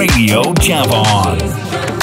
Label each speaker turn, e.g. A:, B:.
A: Radio Javon.